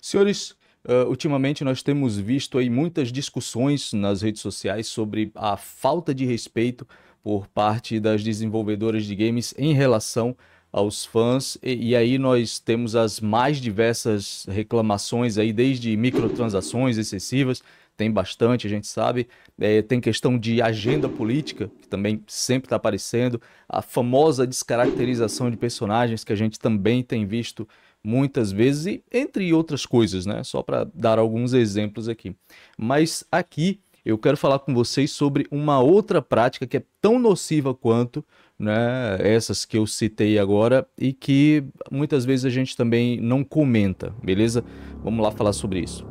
Senhores, uh, ultimamente nós temos visto aí muitas discussões nas redes sociais sobre a falta de respeito por parte das desenvolvedoras de games em relação aos fãs. E, e, aí nós temos as mais diversas reclamações aí desde microtransações excessivas tem bastante a gente sabe. É, tem questão de agenda política que também sempre está aparecendo. A famosa descaracterização de personagens que a gente também tem visto muitas vezes, e entre outras coisas, né? Só para dar alguns exemplos aqui. Mas aqui eu quero falar com vocês sobre uma outra prática que é tão nociva quanto né, essas que eu citei agora e que muitas vezes a gente também não comenta, beleza? Vamos lá falar sobre isso.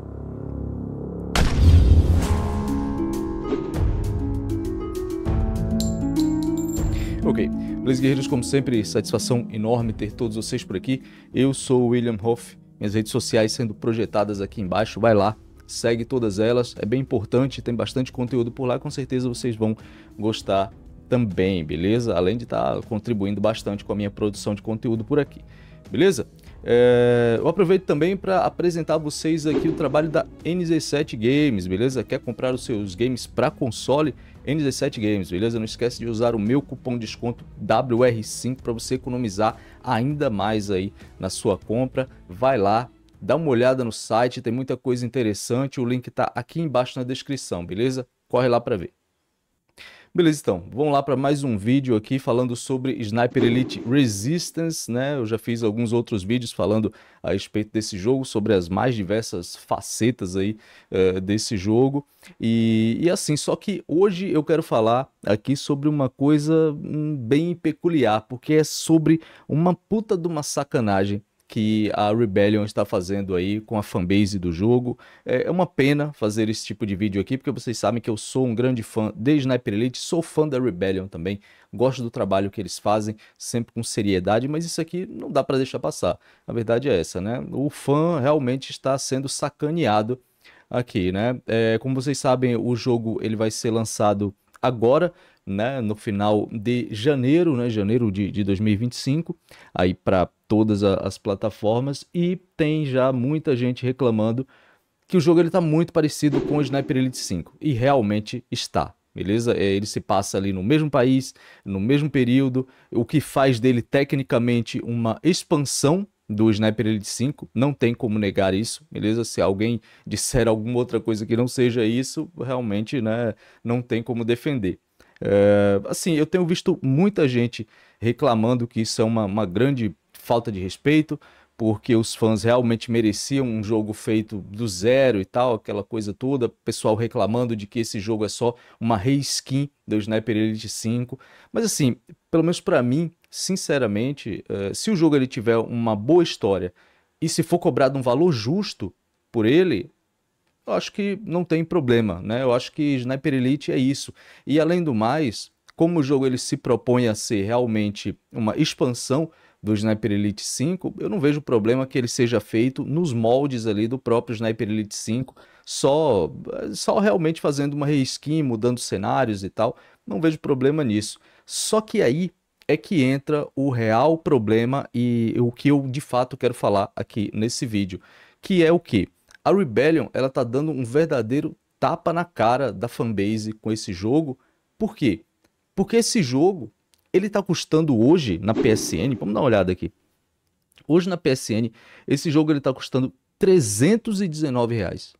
Ok, Beleza, guerreiros, como sempre, satisfação enorme ter todos vocês por aqui. Eu sou o William Hoff, minhas redes sociais sendo projetadas aqui embaixo, vai lá, segue todas elas, é bem importante, tem bastante conteúdo por lá, com certeza vocês vão gostar também, beleza? Além de estar tá contribuindo bastante com a minha produção de conteúdo por aqui, beleza? É, eu aproveito também para apresentar a vocês aqui o trabalho da NZ7 Games, beleza? Quer comprar os seus games para console? NZ7 Games, beleza? Não esquece de usar o meu cupom de desconto WR5 para você economizar ainda mais aí na sua compra. Vai lá, dá uma olhada no site, tem muita coisa interessante. O link está aqui embaixo na descrição, beleza? Corre lá para ver. Beleza, então, vamos lá para mais um vídeo aqui falando sobre Sniper Elite Resistance, né? Eu já fiz alguns outros vídeos falando a respeito desse jogo, sobre as mais diversas facetas aí uh, desse jogo. E, e assim, só que hoje eu quero falar aqui sobre uma coisa hum, bem peculiar, porque é sobre uma puta de uma sacanagem que a Rebellion está fazendo aí com a fanbase do jogo. É, é uma pena fazer esse tipo de vídeo aqui, porque vocês sabem que eu sou um grande fã de Sniper Elite, sou fã da Rebellion também, gosto do trabalho que eles fazem, sempre com seriedade, mas isso aqui não dá para deixar passar. A verdade é essa, né? O fã realmente está sendo sacaneado aqui, né? É, como vocês sabem, o jogo ele vai ser lançado agora, né, no final de janeiro, né, janeiro de, de 2025, aí para todas as plataformas e tem já muita gente reclamando que o jogo está muito parecido com o Sniper Elite 5 e realmente está. Beleza? É, ele se passa ali no mesmo país, no mesmo período, o que faz dele tecnicamente uma expansão do Sniper Elite 5, não tem como negar isso, beleza? Se alguém disser alguma outra coisa que não seja isso, realmente né, não tem como defender. É, assim, eu tenho visto muita gente reclamando que isso é uma, uma grande falta de respeito, porque os fãs realmente mereciam um jogo feito do zero e tal, aquela coisa toda, pessoal reclamando de que esse jogo é só uma reskin do Sniper Elite 5. Mas assim, pelo menos para mim, sinceramente, uh, se o jogo ele tiver uma boa história e se for cobrado um valor justo por ele, eu acho que não tem problema, né? Eu acho que Sniper Elite é isso. E além do mais, como o jogo ele se propõe a ser realmente uma expansão do Sniper Elite 5, eu não vejo problema que ele seja feito nos moldes ali do próprio Sniper Elite 5, só, só realmente fazendo uma reskin, mudando cenários e tal, não vejo problema nisso. Só que aí é que entra o real problema e o que eu de fato quero falar aqui nesse vídeo, que é o que? A Rebellion, ela tá dando um verdadeiro tapa na cara da fanbase com esse jogo. Por quê? Porque esse jogo ele está custando hoje na PSN, vamos dar uma olhada aqui. Hoje na PSN, esse jogo ele está custando 319 reais.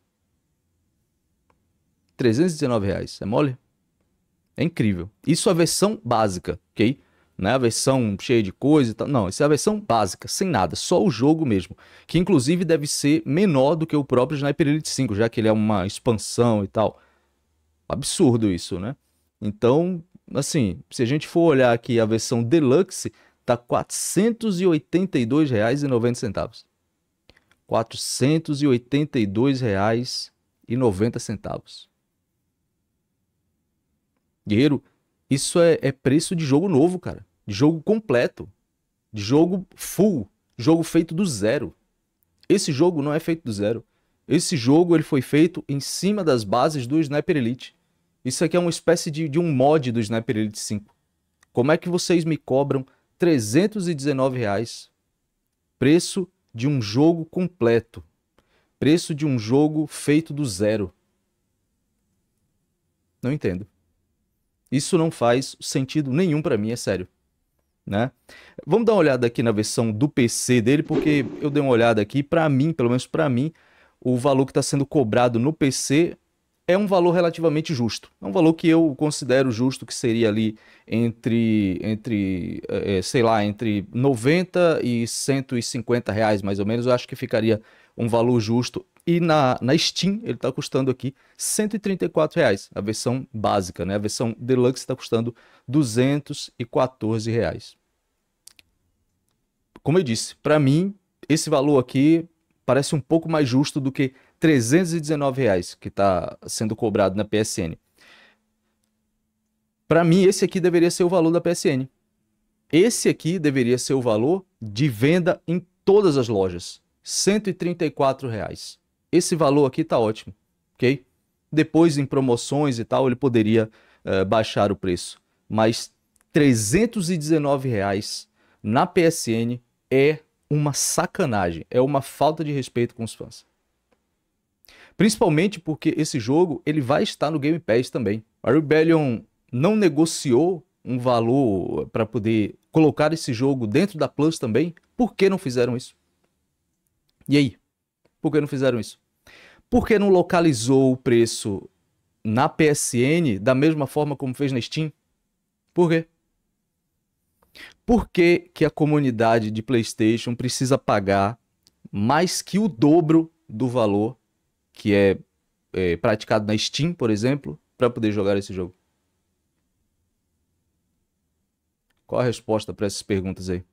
319 reais, é mole? É incrível. Isso é a versão básica, ok? Não é a versão cheia de coisa e tal. Não, isso é a versão básica, sem nada, só o jogo mesmo. Que inclusive deve ser menor do que o próprio Sniper Elite 5, já que ele é uma expansão e tal. Absurdo isso, né? Então, assim, se a gente for olhar aqui a versão Deluxe, tá R$ 482,90. R$ 482,90. Guerreiro, isso é, é, preço de jogo novo, cara. Jogo completo. Jogo full. Jogo feito do zero. Esse jogo não é feito do zero. Esse jogo ele foi feito em cima das bases do Sniper Elite. Isso aqui é uma espécie de, de um mod do Sniper Elite 5. Como é que vocês me cobram 319 reais preço de um jogo completo? Preço de um jogo feito do zero. Não entendo. Isso não faz sentido nenhum para mim, é sério. Né? Vamos dar uma olhada aqui na versão do PC dele, porque eu dei uma olhada aqui, para mim, pelo menos para mim, o valor que está sendo cobrado no PC é um valor relativamente justo. É um valor que eu considero justo, que seria ali entre, entre é, sei lá, entre 90 e 150 reais, mais ou menos. Eu acho que ficaria um valor justo. E na, na Steam ele está custando aqui 134 reais, a versão básica, né? A versão Deluxe está custando 214 reais. Como eu disse, para mim esse valor aqui parece um pouco mais justo do que 319 reais que está sendo cobrado na PSN. Para mim esse aqui deveria ser o valor da PSN. Esse aqui deveria ser o valor de venda em todas as lojas, 134 reais. Esse valor aqui está ótimo, ok? Depois em promoções e tal ele poderia uh, baixar o preço, mas 319 reais na PSN é uma sacanagem, é uma falta de respeito com os fãs. Principalmente porque esse jogo ele vai estar no Game Pass também. A Rebellion não negociou um valor para poder colocar esse jogo dentro da Plus também. Por que não fizeram isso? E aí? Por que não fizeram isso? Por que não localizou o preço na PSN da mesma forma como fez na Steam? Por quê? Por que, que a comunidade de PlayStation precisa pagar mais que o dobro do valor que é, é praticado na Steam, por exemplo, para poder jogar esse jogo? Qual a resposta para essas perguntas aí?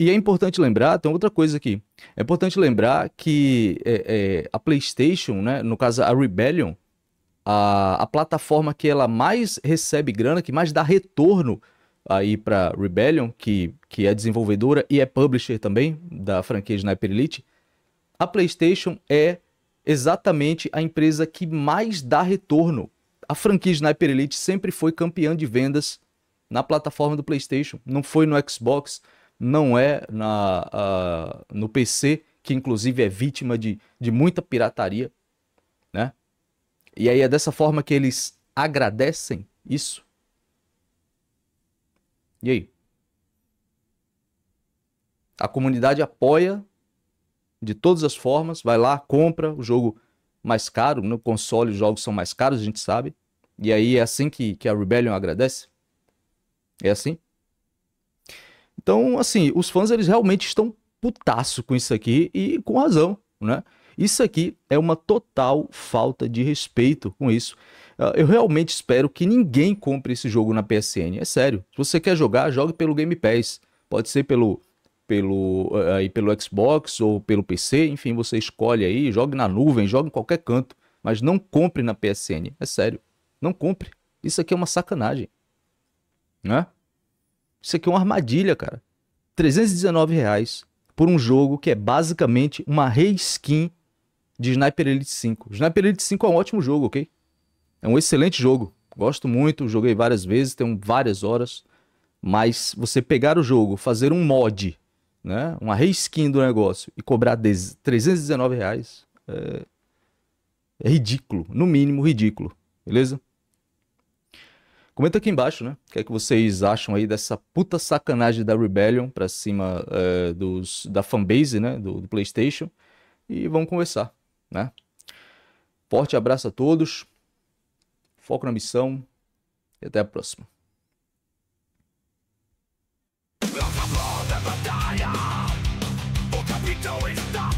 E é importante lembrar, tem outra coisa aqui. É importante lembrar que é, é, a PlayStation, né, no caso a Rebellion, a, a plataforma que ela mais recebe grana, que mais dá retorno aí para Rebellion, que, que é desenvolvedora e é publisher também da franquia Sniper Elite, a PlayStation é exatamente a empresa que mais dá retorno. A franquia Sniper Elite sempre foi campeã de vendas na plataforma do PlayStation, não foi no Xbox, não é na, no PC, que inclusive é vítima de, de muita pirataria, né? E aí é dessa forma que eles agradecem isso. E aí? A comunidade apoia de todas as formas, vai lá, compra o jogo mais caro, no console os jogos são mais caros, a gente sabe. E aí é assim que, que a Rebellion agradece? É assim? Então, assim, os fãs eles realmente estão putaço com isso aqui e com razão, né? Isso aqui é uma total falta de respeito com isso. Ah, eu realmente espero que ninguém compre esse jogo na PSN. É sério. Se você quer jogar, jogue pelo Game Pass. Pode ser pelo pelo ah, aí pelo Xbox ou pelo PC, enfim, você escolhe aí, jogue na nuvem, jogue em qualquer canto, mas não compre na PSN. É sério. Não compre. Isso aqui é uma sacanagem. Né? Isso aqui é uma armadilha, cara. 319 reais por um jogo que é basicamente uma reskin de Sniper Elite 5. Sniper Elite 5 é um ótimo jogo, ok? É um excelente jogo. Gosto muito, joguei várias vezes, tenho várias horas. Mas você pegar o jogo, fazer um mod, né? Uma reskin do negócio e cobrar 319 reais é... é ridículo. No mínimo, ridículo. Beleza? Comenta aqui embaixo, né? O que é que vocês acham aí dessa puta sacanagem da Rebellion pra cima é, dos, da fanbase, né? Do, do PlayStation. E vamos conversar né? Forte abraço a todos, foco na missão e até a próxima. O